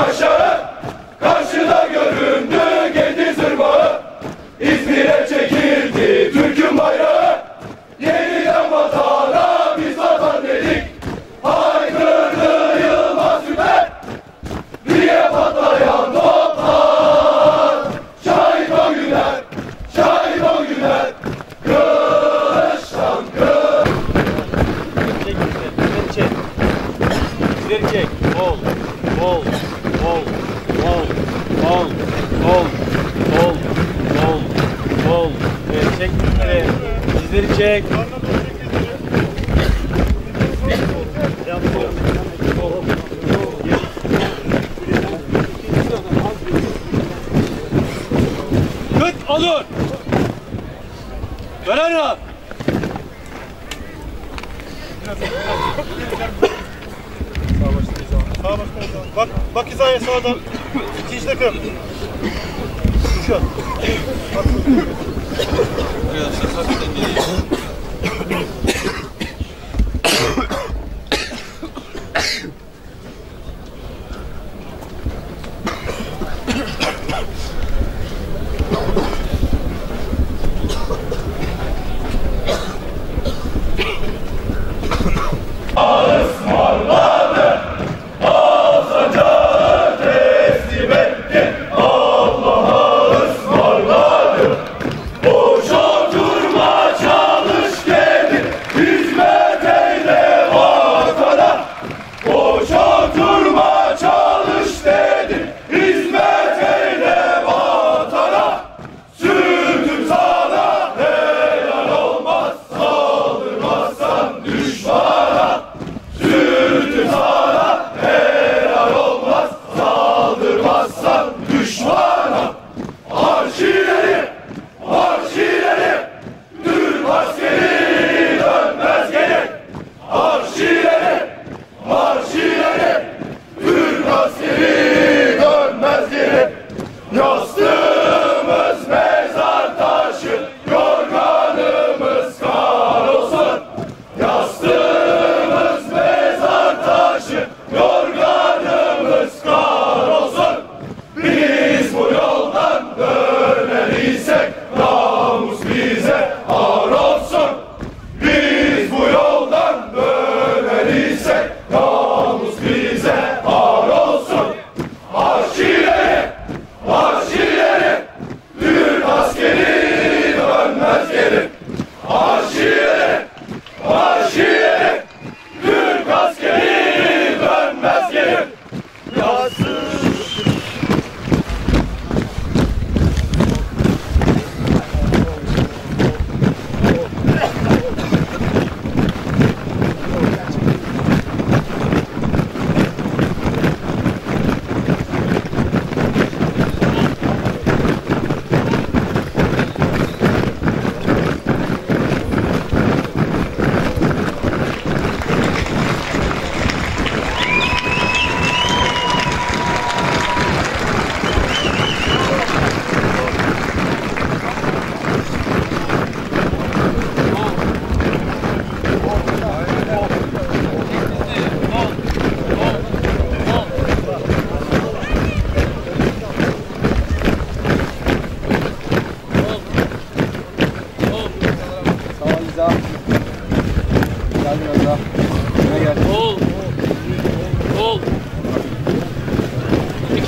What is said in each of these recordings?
Russia! Çek. Kıt alır. Veren lan. Sağ başta Bak, bak hizaya sağdan.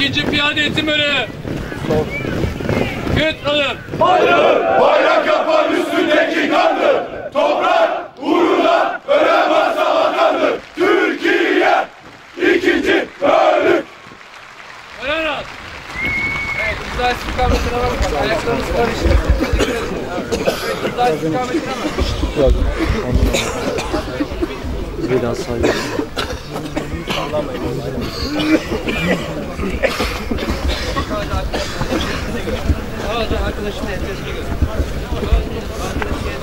2. Piyade Eğitim Bölüğü. Kürt alın. Hayır, bayrak yapan üstündeki kandır. Toprak uğruna ölemez avatandır. Türkiye ikinci bölük. Helal olsun. Evet, Rıza istikametine bak. Ayaklarımız karıştı. Rıza istikametine bak. Biraz saygı. Allah'ım. Arkadaşın etrafını gör. Arkadaşın etrafını gör.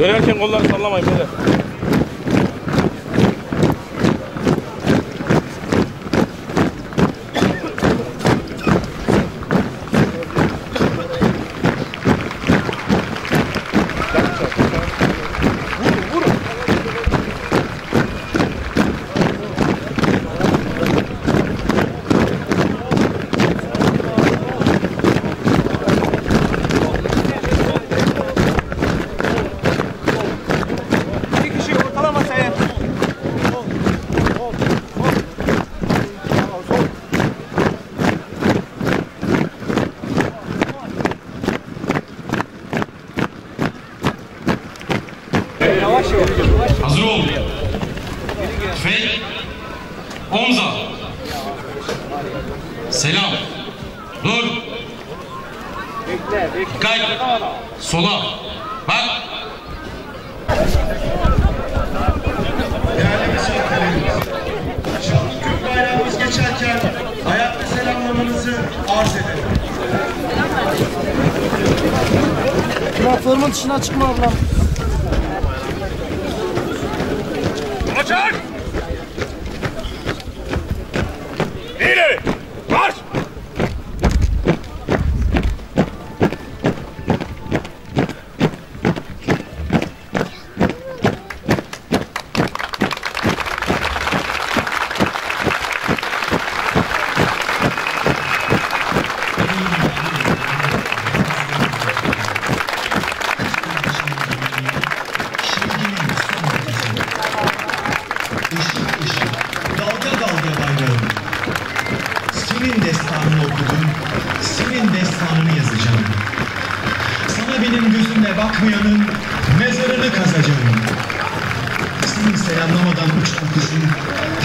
Dönerken kolları sallamayın beyler. Bakmayanın mezarını kazacağım. Seni selamlamadan uçan kuşun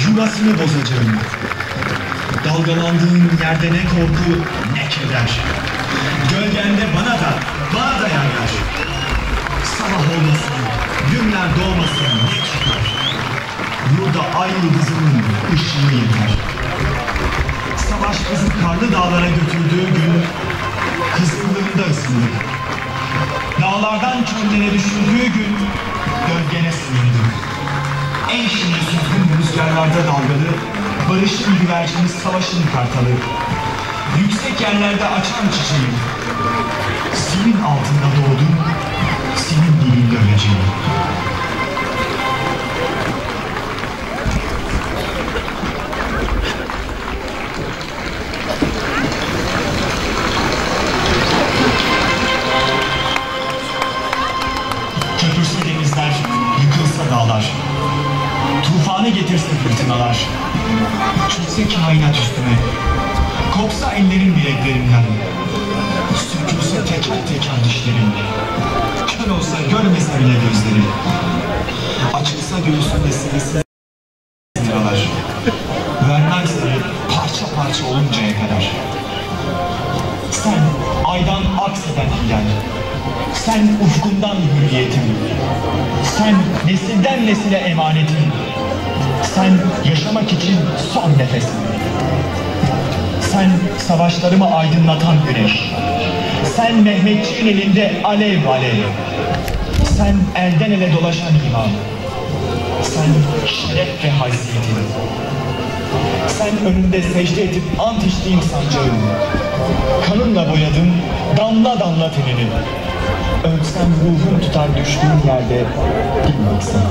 yuvasını bozacağım. Dalgalandığın yerde ne korku ne keder. Gölgende bana da, bana da ver. Sabah olmasın, günler doğmasın ne çıkar. Burada ay yıldızının ışığı yeter. Savaş bizi karlı dağlara götürdüğü gün kızıllığında ısındık. Dağlardan çöllere düşürdüğü gün gölgene sığındık. En şimdi süzgün rüzgarlarda dalgalı, barışın güvercini savaşın kartalı. Yüksek yerlerde açan çiçeğim. Senin altında doğdum, senin dibinde öleceğim. Tufanı getirse fırtınalar. Çökse kainat üstüme. Kopsa ellerin bileklerimden. Sökülse teker teker dişlerim. Kör olsa görmese bile gözlerim. Açılsa göğsünde sırası liralar. Vermem seni parça parça oluncaya kadar. Sen aydan akseden hilal. Sen ufkundan hürriyetim. Sen nesilden nesile emanetim. Sen yaşamak için son nefesim. Sen savaşlarımı aydınlatan güneş. Sen Mehmetçiğin elinde alev alev. Sen elden ele dolaşan iman. Sen şeref ve haysiyetim. Sen önünde secde edip ant içtiğim sancağım. Kanınla boyadım damla damla tenini. Ölsem ruhum tutar düştüğüm yerde bilmeksin.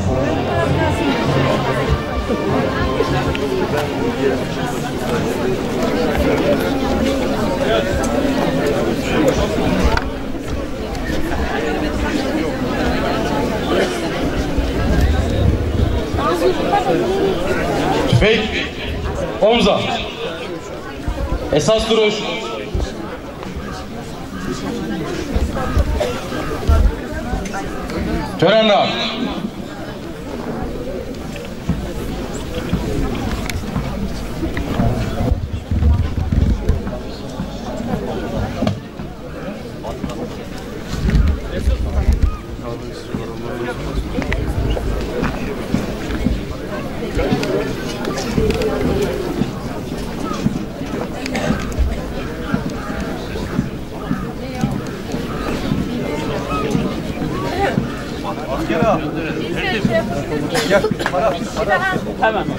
Tüfek. Omza. Esas duruş. Tören rahat. Kerem'e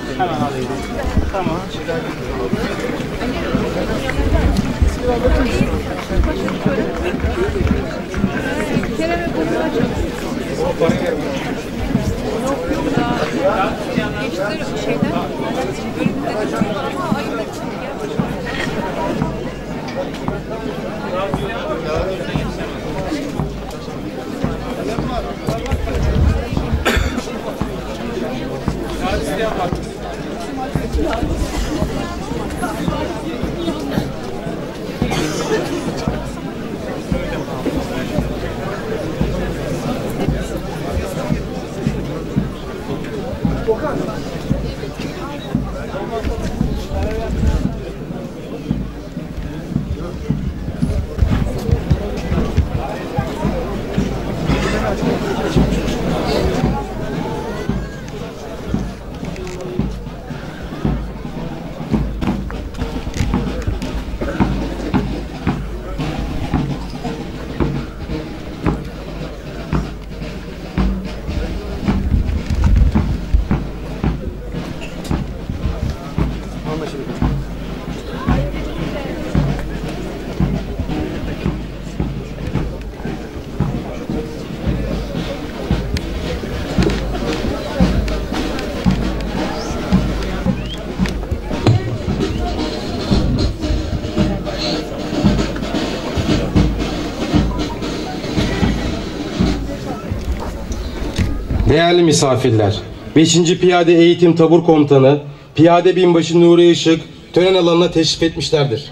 Değerli misafirler, 5. Piyade Eğitim Tabur Komutanı Piyade Binbaşı Nuri Işık tören alanına teşrif etmişlerdir.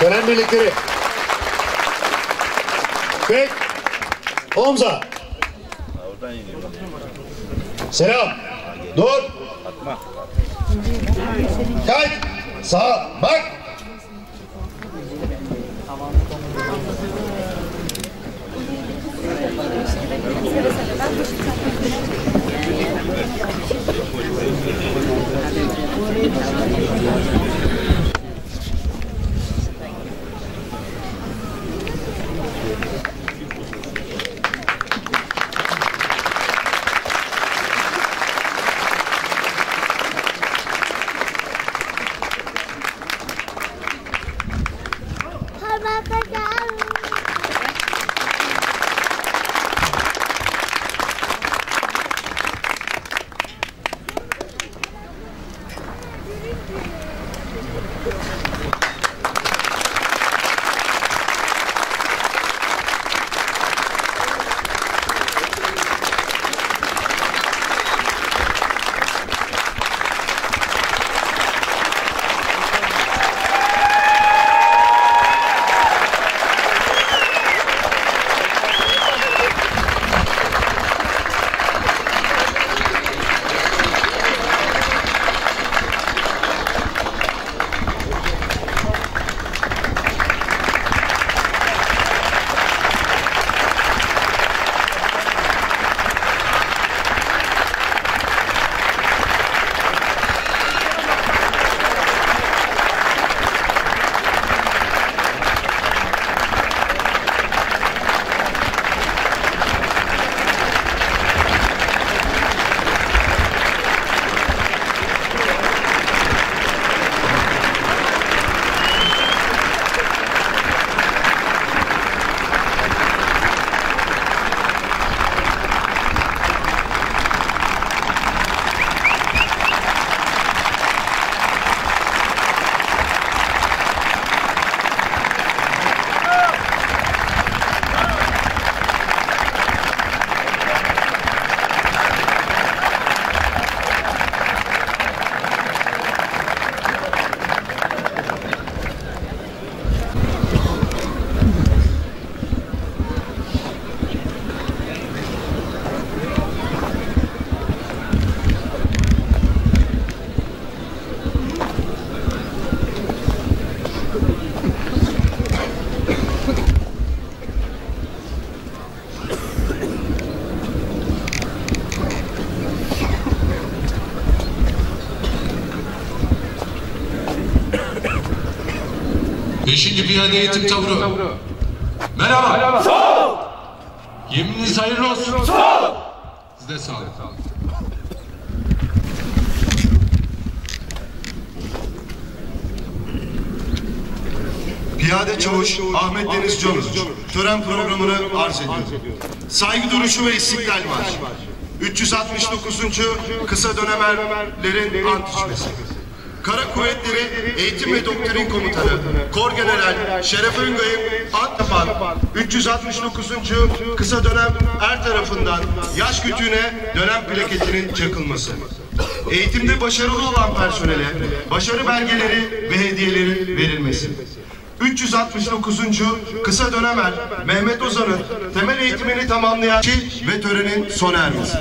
Tören birlikleri. Bek. Omza. Selam. Dur. Kalk. Sağa. Bak. Beşinci Piyade Eğitim Taburu. Merhaba. Yemininiz hayırlı olsun. Sağ olun. Size sağlık. Piyade Çavuş Ahmet Deniz Conuş tören programını arz ediyor. Saygı duruşu ve İstiklal Marşı. 369. Kısa dönemerlerin ant içmesi. Kara Kuvvetleri Eğitim ve Doktrin Komutanı Kor General Şeref Öngay'ın ant yapan 369. kısa dönem er tarafından yaş kütüğüne dönem plaketinin çakılması. Eğitimde başarılı olan personele başarı belgeleri ve hediyelerin verilmesi. 369. kısa dönemer Mehmet Ozan'ın temel eğitimini tamamlayan ve törenin sona ermesi.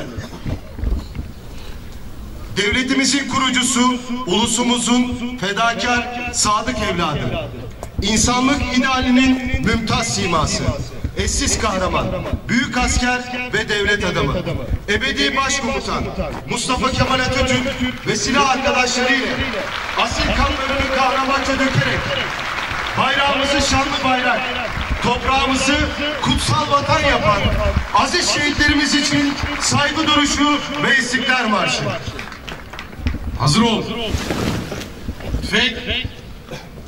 Devletimizin kurucusu, ulusumuzun fedakar, sadık evladı. İnsanlık idealinin mümtaz siması. Eşsiz kahraman, büyük asker ve devlet adamı. Ebedi başkomutan Mustafa Kemal Atatürk ve silah arkadaşlarıyla asil kanlarını kahramanca dökerek bayrağımızı şanlı bayrak, toprağımızı kutsal vatan yapan aziz şehitlerimiz için saygı duruşu ve istiklal marşı. Hazır ol. Tüfek.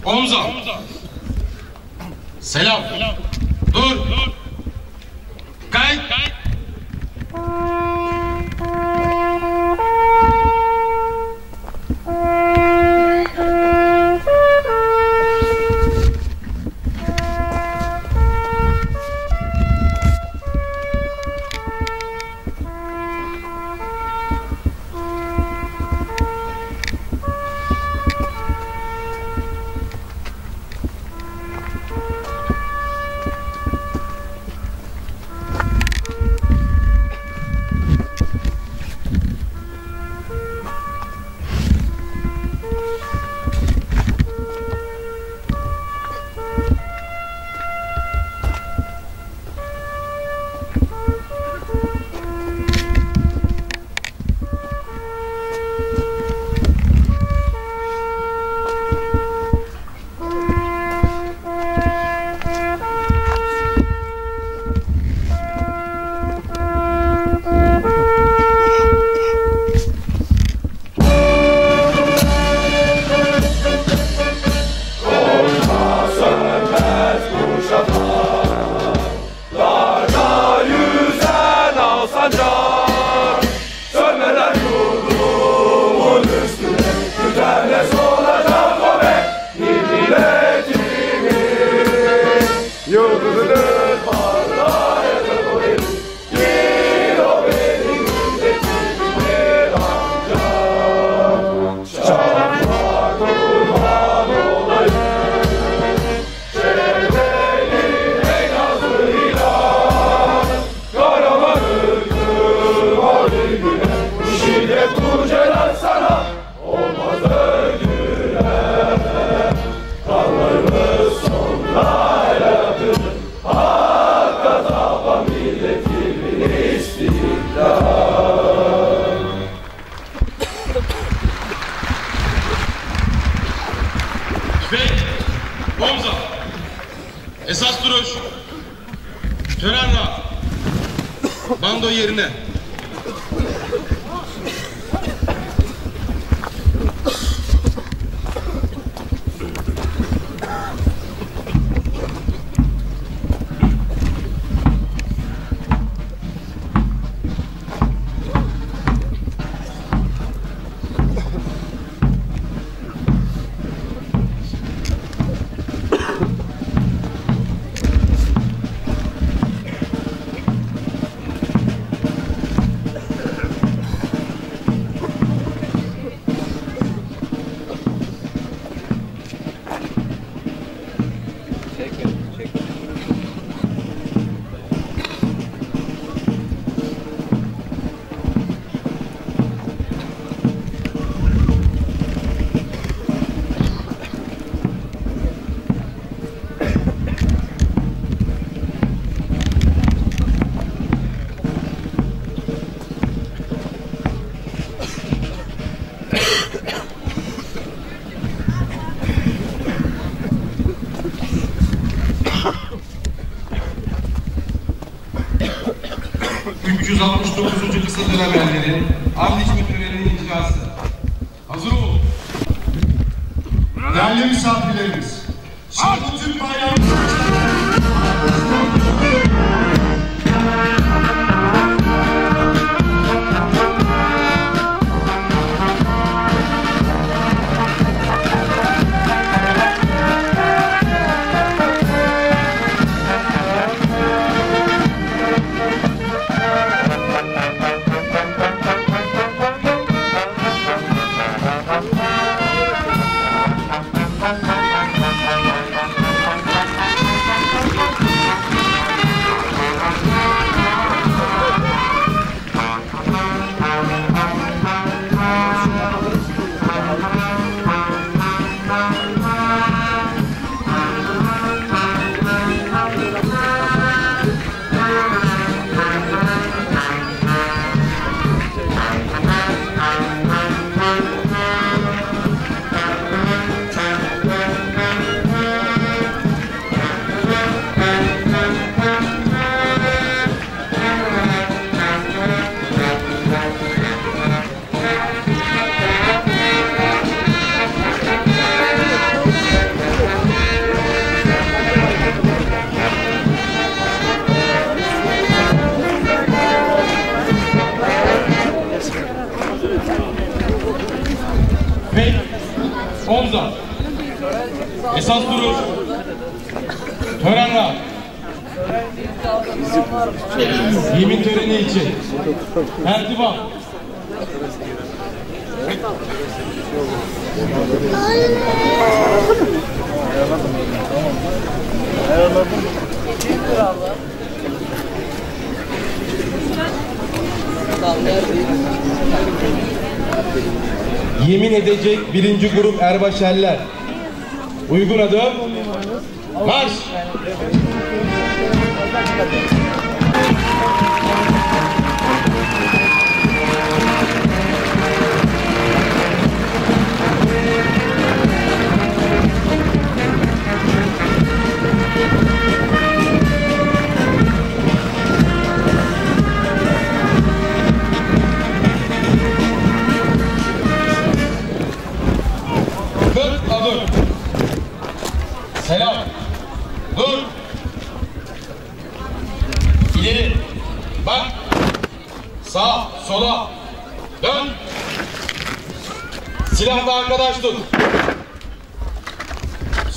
Omza. Selam. Dur. Kayıt. Tüfek. 369. kısa dönemerleri ard içme birinci grup Erbaşerler. Uygun adım. Marş.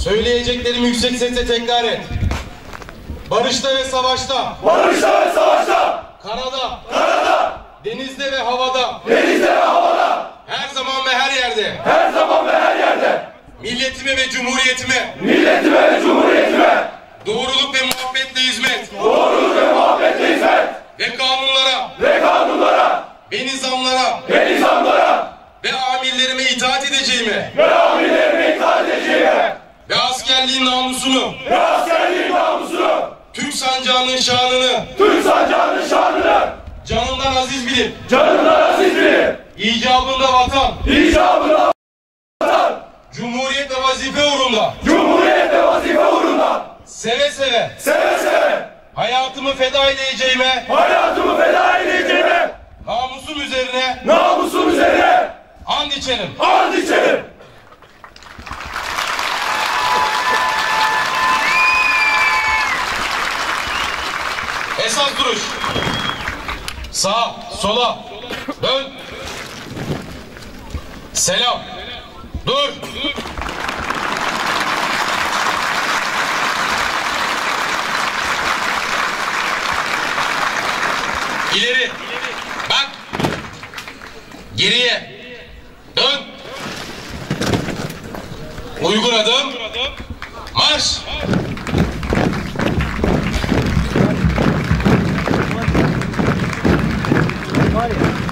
Söyleyeceklerimi yüksek sesle tekrar et. Barışta ve savaşta. Barışta ve savaşta. Karada. Denizde ve havada. Denizde ve havada. Her zaman ve her yerde. Her zaman ve her yerde. Milletime ve cumhuriyetime. Milletime ve cumhuriyetime. Doğruluk ve muhabbetle hizmet. Doğruluk ve muhabbetle hizmet. Ve kanunlara. Ve kanunlara. Ve nizamlara. Ve nizamlara. Ve amirlerime itaat edeceğime. Ve amirlerime itaat edeceğime. Ve askerliğin namusunu. Ve askerliğin namusunu. Türk sancağının şanını. Türk sancağının şanını. Canından aziz bilip. Canından aziz bilip. icabında vatan. icabına vatan. Cumhuriyet ve vazife uğrunda. Cumhuriyet ve vazife uğrunda. Seve seve. Seve seve. Hayatımı feda edeceğime. Hayatımı feda edeceğime. Namusum üzerine. Namusum üzerine. And içerim. And içerim. Esas duruş. Sağ, sola. Dön. Selam. Dur. İleri. Bak. Geriye. Dön. Uygun adım. Marş. Sağ, memória.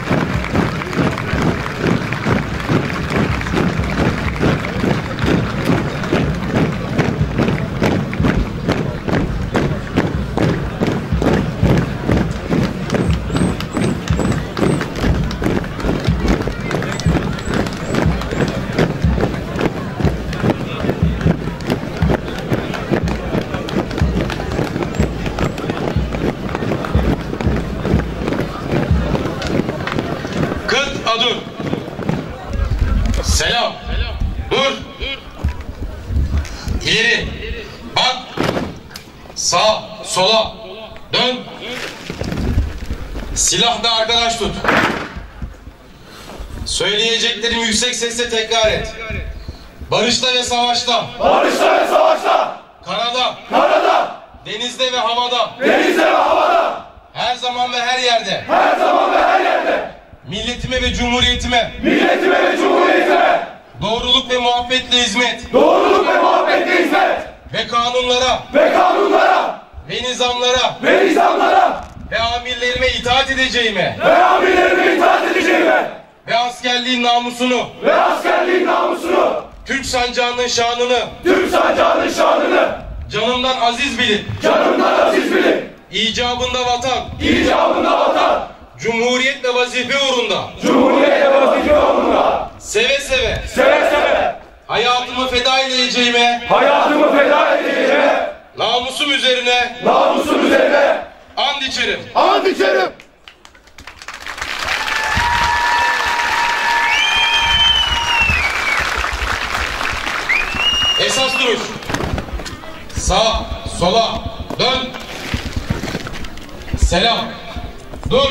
Sesle tekrar et. Barışta ve savaşta, Barışta ve savaşta, karada, karada, denizde ve havada, denizde ve havada, her zaman ve her yerde, her zaman ve her yerde, milletime ve cumhuriyetime, milletime ve cumhuriyetime, doğruluk ve muhabbetle hizmet. Doğruluk ve muhabbetle hizmet. Ve kanunlara. Ve kanunlara. Ve nizamlara. Ve nizamlara. Ve amirlerime itaat edeceğime. Ve amirlerime itaat edeceğime ve askerliğin namusunu, ve askerliğin namusunu, Türk sancağının şanını. Türk sancağının şanını. Canımdan aziz bilip, canımdan aziz bilip, icabında vatan, icabında vatan, cumhuriyet ve vazife uğrunda. Cumhuriyet ve vazife uğrunda. Seve seve. Seve seve. Hayatımı feda edeceğime, hayatımı feda edeceğime, namusum üzerine. Namusum üzerine. And içerim. ant içerim. Esas duruş. Sağ, sola, dön. Selam. Dur.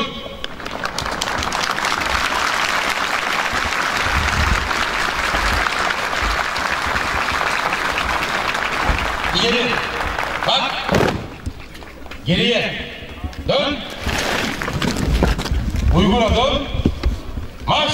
İleri. Bak. Geriye. Dön. Uygun adım. Marş.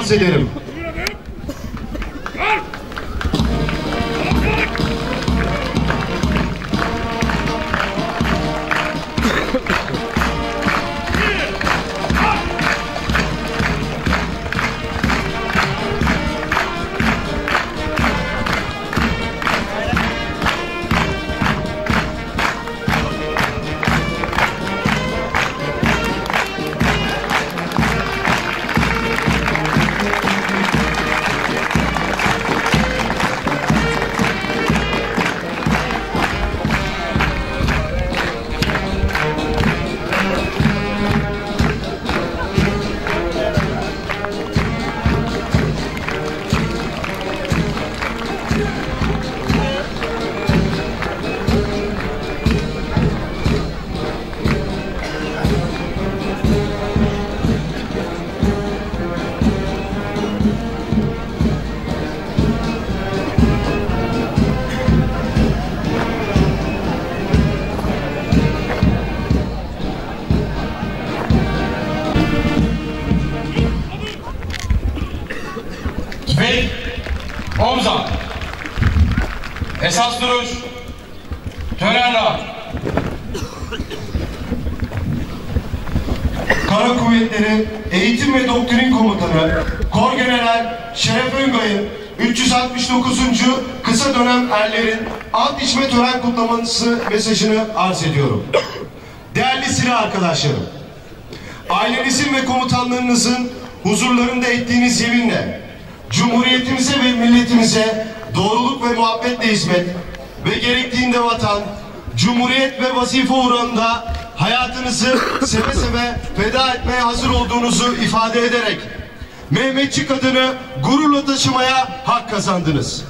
Arz ederim. 369. kısa dönem erlerin ant içme tören kutlaması mesajını arz ediyorum. Değerli silah arkadaşlarım, ailenizin ve komutanlarınızın huzurlarında ettiğiniz yeminle Cumhuriyetimize ve milletimize doğruluk ve muhabbetle hizmet ve gerektiğinde vatan, Cumhuriyet ve vazife uğrunda hayatınızı seve seve feda etmeye hazır olduğunuzu ifade ederek Mehmetçik adını gururla taşımaya hak kazandınız.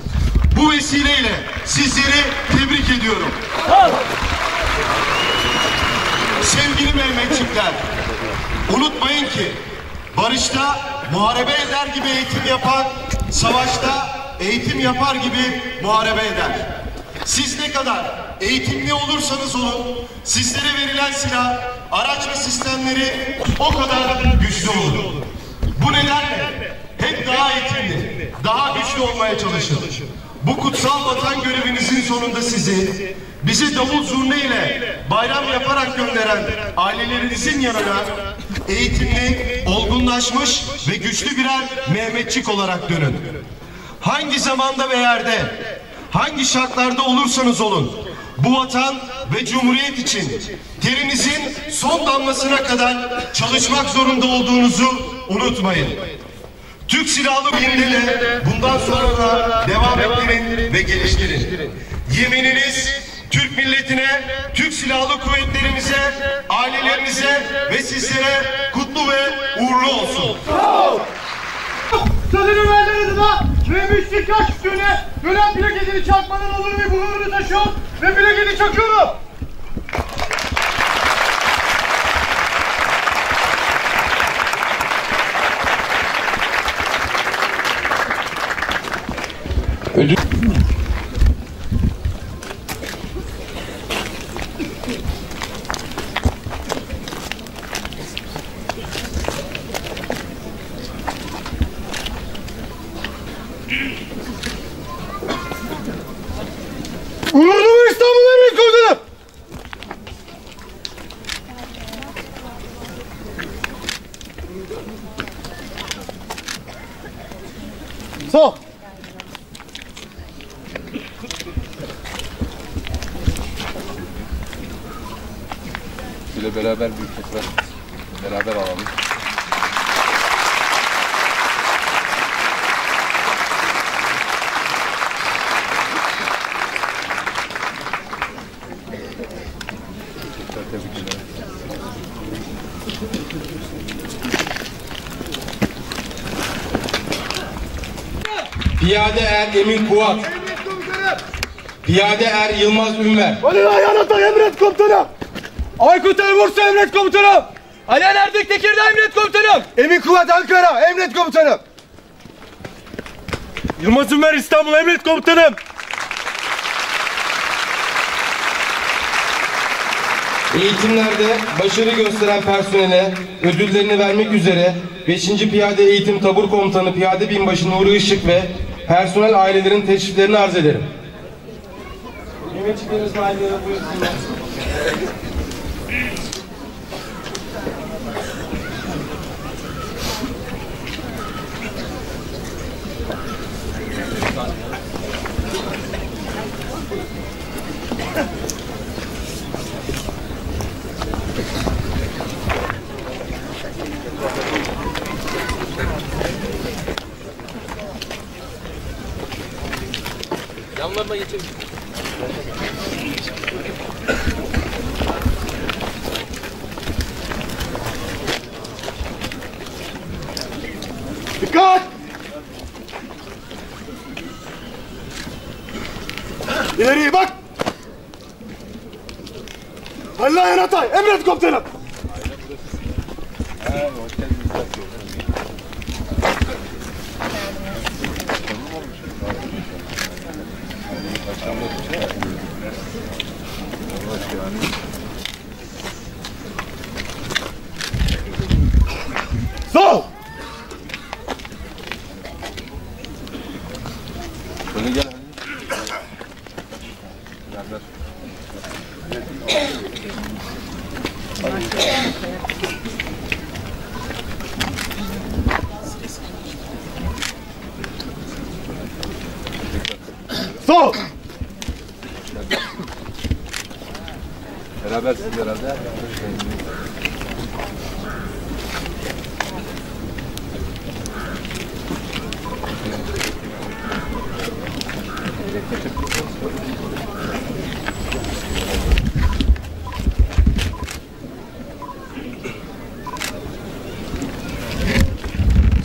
Bu vesileyle sizleri tebrik ediyorum. Türkler, unutmayın ki barışta muharebe eder gibi eğitim yapan, savaşta eğitim yapar gibi muharebe eder. Siz ne kadar eğitimli olursanız olun, sizlere verilen silah, araç ve sistemleri o kadar güçlü olur. Bu nedenle hep daha eğitimli, daha güçlü olmaya çalışın. Bu kutsal vatan görevinizin sonunda sizi, bizi davul zurna ile bayram yaparak gönderen ailelerinizin yanına eğitimli, olgunlaşmış ve güçlü birer Mehmetçik olarak dönün. Hangi zamanda ve yerde, hangi şartlarda olursanız olun, bu vatan ve cumhuriyet için terinizin son damlasına kadar çalışmak zorunda olduğunuzu unutmayın. Türk Silahlı Birliği'ni bundan sonra da devam ettirin ve geliştirin. Yemininiz Türk milletine, Türk Silahlı Kuvvetlerimize, ailelerinize ve sizlere kutlu ve uğurlu olsun. Sözünü verdiniz ama ve Beşiktaş üstüne dönen plaketini çakmanın olur ve gururunu taşıyor ve plaketi çakıyorum. Gururlu İstanbul Emret Komutanım. Sağ ol. Böyle beraber bir fotoğraf beraber alalım. Tebrik ederim. Piyade er Emin Kuat. Piyade er Yılmaz Ünver. Ali Ayhan Atay Emret Komutanım. Aykut Elbursa Emret Komutanım. Alihan Erdik Tekirdağ Emret Komutanım. Emin Kuvat Ankara Emret Komutanım. Yılmaz Ünver İstanbul Emret Komutanım. Eğitimlerde başarı gösteren personele ödüllerini vermek üzere 5. Piyade Eğitim Tabur Komutanı Piyade Binbaşı Nuri Işık ve personel ailelerin teşriflerini arz ederim. Mehmetçiklerimizin aileleri buyursunlar. ابرد قبطنا Berabersiniz herhalde.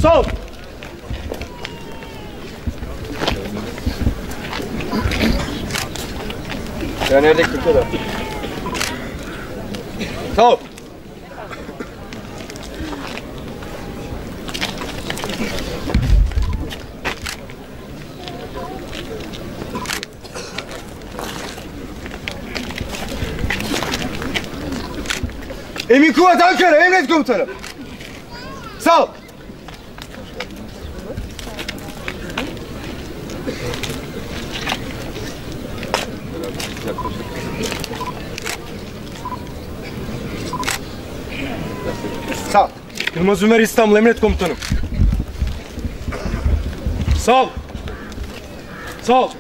Sağ ol. Ya nerede kötü Tamam. Emin Kuvat Ankara Emret Komutanım. Yılmaz Ömer İstanbul emret komutanım. Sağ ol. Sağ ol.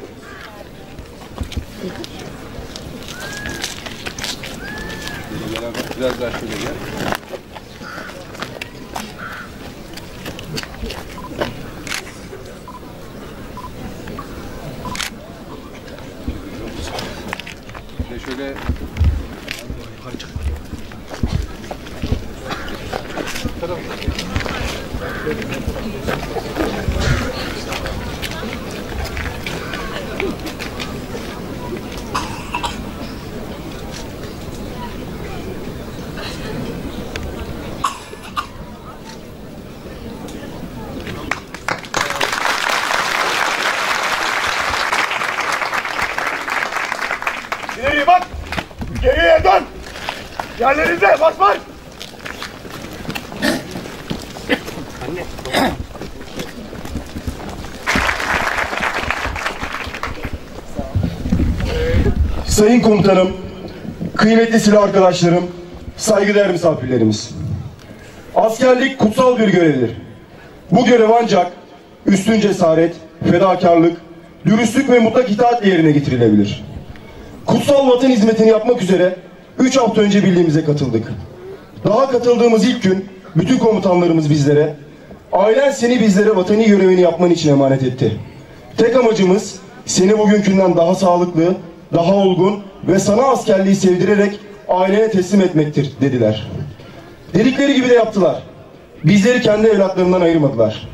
Biraz daha şöyle gel. Bir de şöyle İleri bak. Geriye dön. Yerlerinize bas bas. Sayın komutanım, kıymetli silah arkadaşlarım, saygıdeğer misafirlerimiz. Askerlik kutsal bir görevdir. Bu görev ancak üstün cesaret, fedakarlık, dürüstlük ve mutlak itaatle yerine getirilebilir. Kutsal vatan hizmetini yapmak üzere 3 hafta önce birliğimize katıldık. Daha katıldığımız ilk gün bütün komutanlarımız bizlere, ailen seni bizlere vatani görevini yapman için emanet etti. Tek amacımız seni bugünkünden daha sağlıklı, daha olgun ve sana askerliği sevdirerek ailene teslim etmektir dediler. Dedikleri gibi de yaptılar. Bizleri kendi evlatlarından ayırmadılar.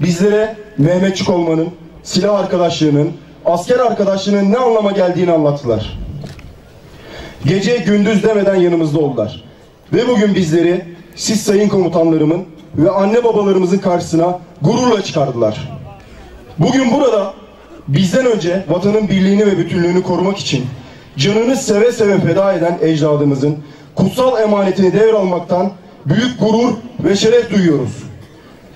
Bizlere Mehmetçik olmanın, silah arkadaşlığının, asker arkadaşlığının ne anlama geldiğini anlattılar. Gece gündüz demeden yanımızda oldular. Ve bugün bizleri siz sayın komutanlarımın ve anne babalarımızın karşısına gururla çıkardılar. Bugün burada bizden önce vatanın birliğini ve bütünlüğünü korumak için canını seve seve feda eden ecdadımızın kutsal emanetini devralmaktan büyük gurur ve şeref duyuyoruz.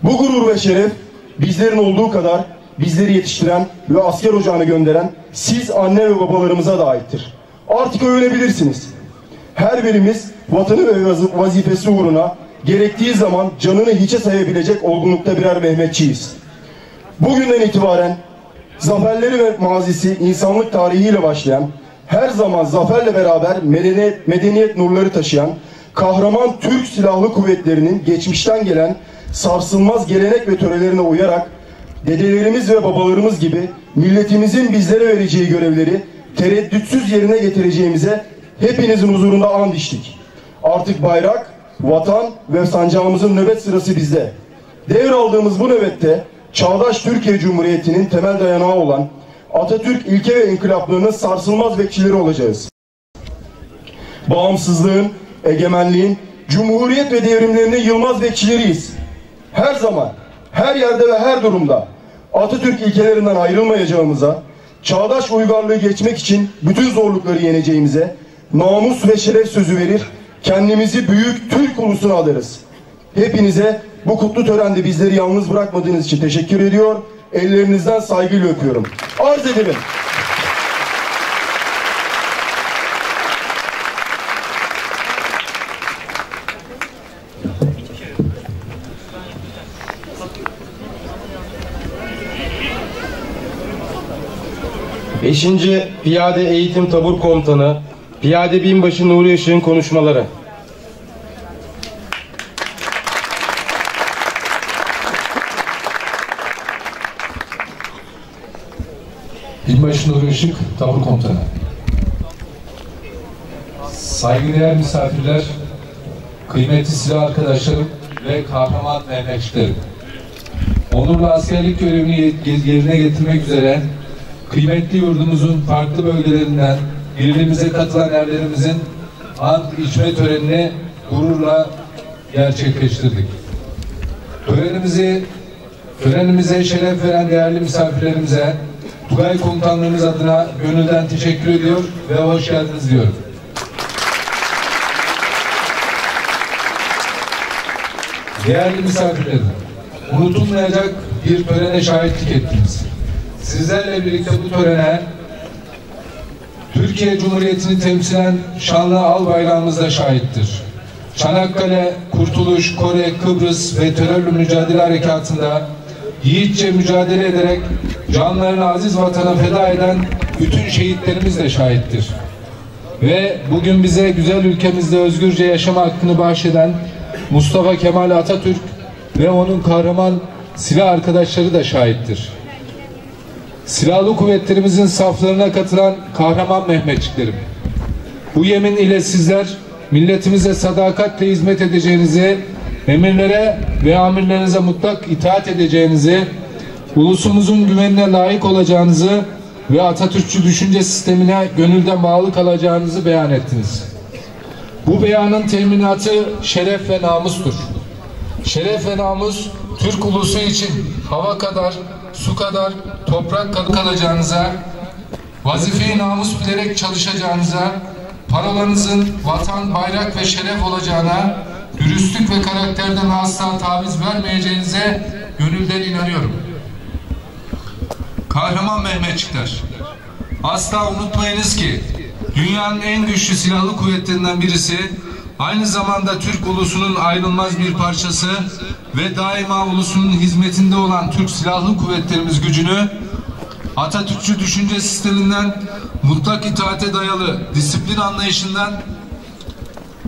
Bu gurur ve şeref bizlerin olduğu kadar bizleri yetiştiren ve asker ocağına gönderen siz anne ve babalarımıza da aittir. Artık övünebilirsiniz. Her birimiz vatanı ve vaz- vazifesi uğruna gerektiği zaman canını hiçe sayabilecek olgunlukta birer Mehmetçiyiz. Bugünden itibaren zaferleri ve mazisi insanlık tarihiyle başlayan, her zaman zaferle beraber medeniyet, medeniyet nurları taşıyan, kahraman Türk Silahlı Kuvvetleri'nin geçmişten gelen sarsılmaz gelenek ve törelerine uyarak dedelerimiz ve babalarımız gibi milletimizin bizlere vereceği görevleri tereddütsüz yerine getireceğimize hepinizin huzurunda and içtik. Artık bayrak, vatan ve sancağımızın nöbet sırası bizde. Devraldığımız bu nöbette çağdaş Türkiye Cumhuriyeti'nin temel dayanağı olan Atatürk ilke ve inkılaplarının sarsılmaz bekçileri olacağız. Bağımsızlığın, egemenliğin, cumhuriyet ve devrimlerinin yılmaz bekçileriyiz. Her zaman, her yerde ve her durumda Atatürk ilkelerinden ayrılmayacağımıza, çağdaş uygarlığı geçmek için bütün zorlukları yeneceğimize, namus ve şeref sözü verir, kendimizi büyük Türk ulusuna adarız. Hepinize bu kutlu törende bizleri yalnız bırakmadığınız için teşekkür ediyor. Ellerinizden saygıyla öpüyorum. Arz ederim. Beşinci Piyade Eğitim Tabur Komutanı Piyade Binbaşı Nuri Işık'ın konuşmaları. Binbaşı Nuri Işık, Tabur Komutanı. Saygıdeğer misafirler, kıymetli silah arkadaşlarım ve kahraman Mehmetçiklerim. Onurlu askerlik görevini ye- yerine getirmek üzere kıymetli yurdumuzun farklı bölgelerinden birliğimize katılan erlerimizin ant içme törenini gururla gerçekleştirdik. Törenimizi Törenimize şeref veren değerli misafirlerimize Tugay komutanlığımız adına gönülden teşekkür ediyor ve hoş geldiniz diyorum. değerli misafirlerim, unutulmayacak bir törene şahitlik ettiniz. Sizlerle birlikte bu törene Türkiye Cumhuriyeti'ni temsilen şanlı al bayrağımız da şahittir. Çanakkale, Kurtuluş, Kore, Kıbrıs ve terörle mücadele harekatında yiğitçe mücadele ederek canlarını aziz vatana feda eden bütün şehitlerimiz de şahittir. Ve bugün bize güzel ülkemizde özgürce yaşama hakkını bahşeden Mustafa Kemal Atatürk ve onun kahraman silah arkadaşları da şahittir. Silahlı kuvvetlerimizin saflarına katılan kahraman Mehmetçiklerim. Bu yemin ile sizler milletimize sadakatle hizmet edeceğinizi, emirlere ve amirlerinize mutlak itaat edeceğinizi, ulusumuzun güvenine layık olacağınızı ve Atatürkçü düşünce sistemine gönülden bağlı kalacağınızı beyan ettiniz. Bu beyanın teminatı şeref ve namustur. Şeref ve namus Türk ulusu için hava kadar, su kadar, toprak kadar kalacağınıza, vazifeyi namus bilerek çalışacağınıza, parolanızın vatan, bayrak ve şeref olacağına, dürüstlük ve karakterden asla taviz vermeyeceğinize gönülden inanıyorum. Kahraman Mehmetçikler, asla unutmayınız ki dünyanın en güçlü silahlı kuvvetlerinden birisi, aynı zamanda Türk ulusunun ayrılmaz bir parçası ve daima ulusunun hizmetinde olan Türk Silahlı Kuvvetlerimiz gücünü Atatürkçü düşünce sisteminden mutlak itaate dayalı disiplin anlayışından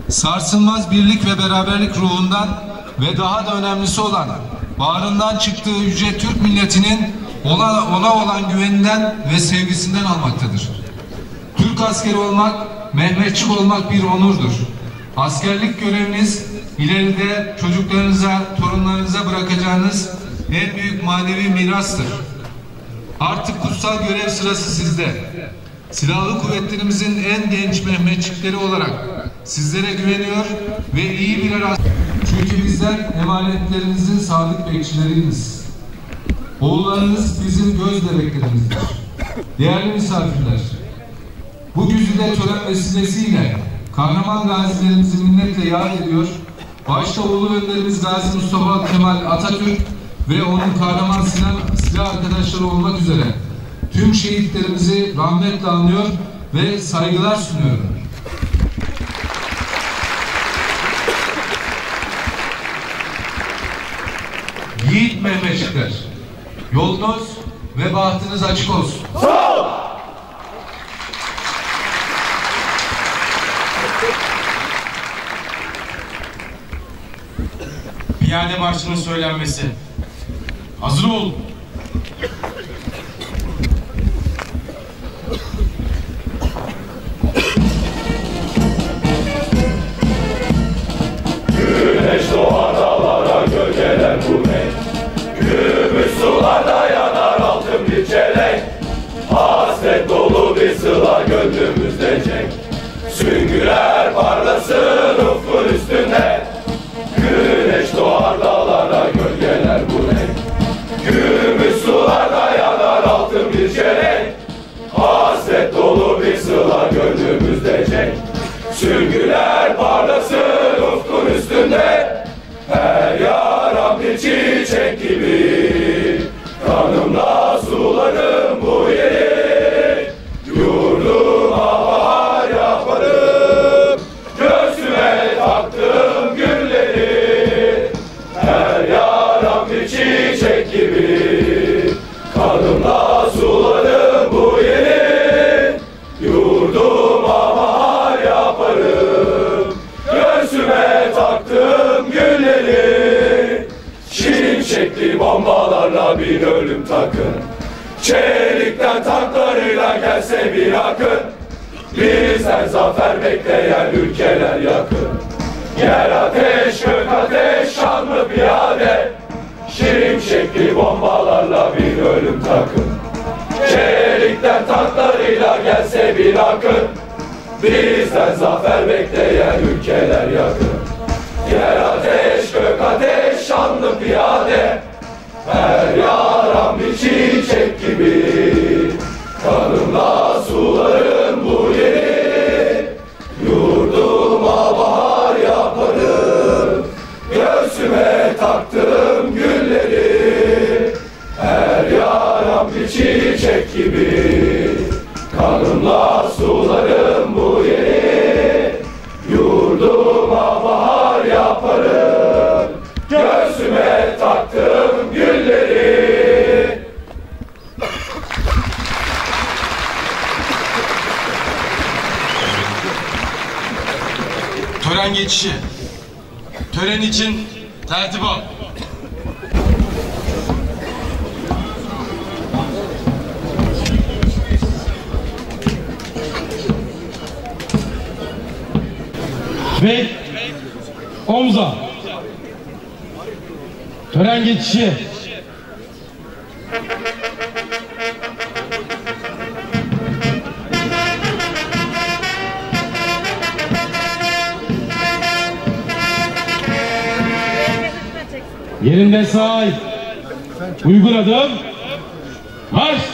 sarsılmaz birlik ve beraberlik ruhundan ve daha da önemlisi olan bağrından çıktığı yüce Türk milletinin ona, ona olan güveninden ve sevgisinden almaktadır. Türk askeri olmak, Mehmetçik olmak bir onurdur. Askerlik göreviniz ileride çocuklarınıza, torunlarınıza bırakacağınız en büyük manevi mirastır. Artık kutsal görev sırası sizde. Silahlı kuvvetlerimizin en genç Mehmetçikleri olarak sizlere güveniyor ve iyi birer as- Çünkü bizler emanetlerinizin sadık bekçileriniz. Oğullarınız bizim göz bebeklerimizdir. Değerli misafirler, bu güzide tören vesilesiyle kahraman gazilerimizi minnetle yad ediyor. Başta Ulu Önderimiz Gazi Mustafa Kemal Atatürk ve onun kahraman silah, silah arkadaşları olmak üzere tüm şehitlerimizi rahmetle anıyor ve saygılar sunuyorum. Yiğit Mehmetçikler, yolunuz ve bahtınız açık olsun. Piyade marşının söylenmesi. Hazır ol. Sıla gönlümüzde cenk Süngüler parlasın ufkun üstünde. Güneş doğar dağlara gölgeler gumek Gümüş sularda yanar altın bir çelenk Hasret dolu bir sıla gönlümüzde cenk Süngüler parlasın ufkun üstünde. Her yaram bir çiçek gibi. Kanımla sularım bu yeri Şimşekli bombalarla bir ölüm takın. Çelikten tanklarıyla gelse bir akın. Bizden zafer bekleyen ülkeler yakın. Yer ateş gök ateş şanlı piyade. Şimşekli bombalarla bir ölüm takın. Çelikten tanklarıyla gelse bir akın. Bizden zafer bekleyen ülkeler yakın. Yer ateş gök ateş şanlı piyade her yaram bir çiçek gibi Kanımla sularım bu yeri Yurduma bahar yaparım Göğsüme taktım gülleri Her yaram bir çiçek gibi Kanımla sularım bu yeri Yurduma bahar yaparım Göğsüme taktım gülleri Tören geçişi. Tören için tertip al. Ve omza. Tören geçişi. Yerinde say. Uygun adım. Marş.